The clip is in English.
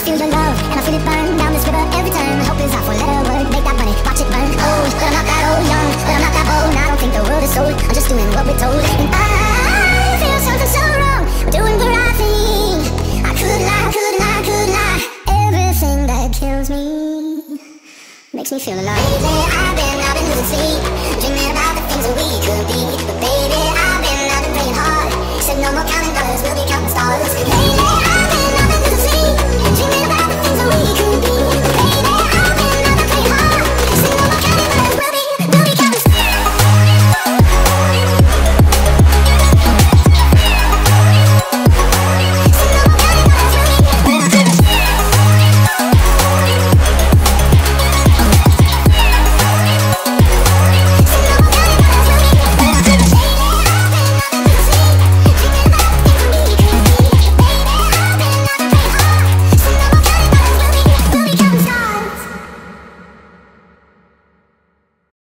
feel your love, and I feel it burn down this river every turn. I hope is our word, make that money, watch it burn. Old, but I'm not that old, young, but I'm not that. And I don't think the world is sold. I'm just doing what we're told. And I feel something so wrong. I'm doing the right thing. I could lie, could lie, could lie. Everything that kills me makes me feel alive. Lately, I've been, I've been losing sleep, dreaming about the things that we could be.